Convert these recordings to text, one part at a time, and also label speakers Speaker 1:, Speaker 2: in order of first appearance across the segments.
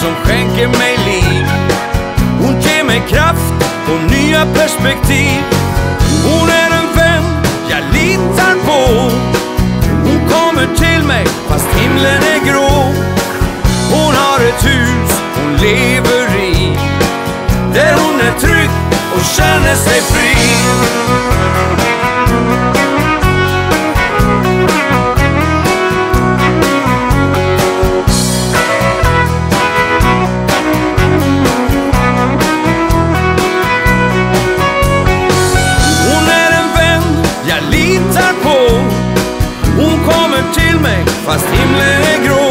Speaker 1: som skänker mig liv. Hon ger mig kraft och nya perspektiv. Hon är en vän jag litar på. Hon kommer till mig fast himlen är grå. Hon har ett hus hon lever i. Där hon är trygg och känner sig fri. På. Hon kommer till mig fast himlen är grå.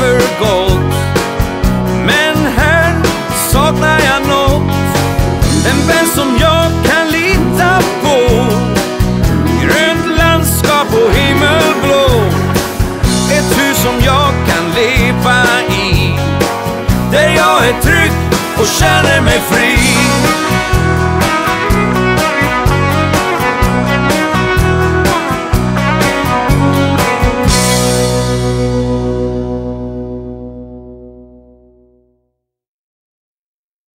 Speaker 1: Jag lever. Men här saknar jag något. En vän som jag kan lita på. Grönt landskap och himmelblå. Ett hus som jag kan leva i. Där jag är trygg och känner mig fri.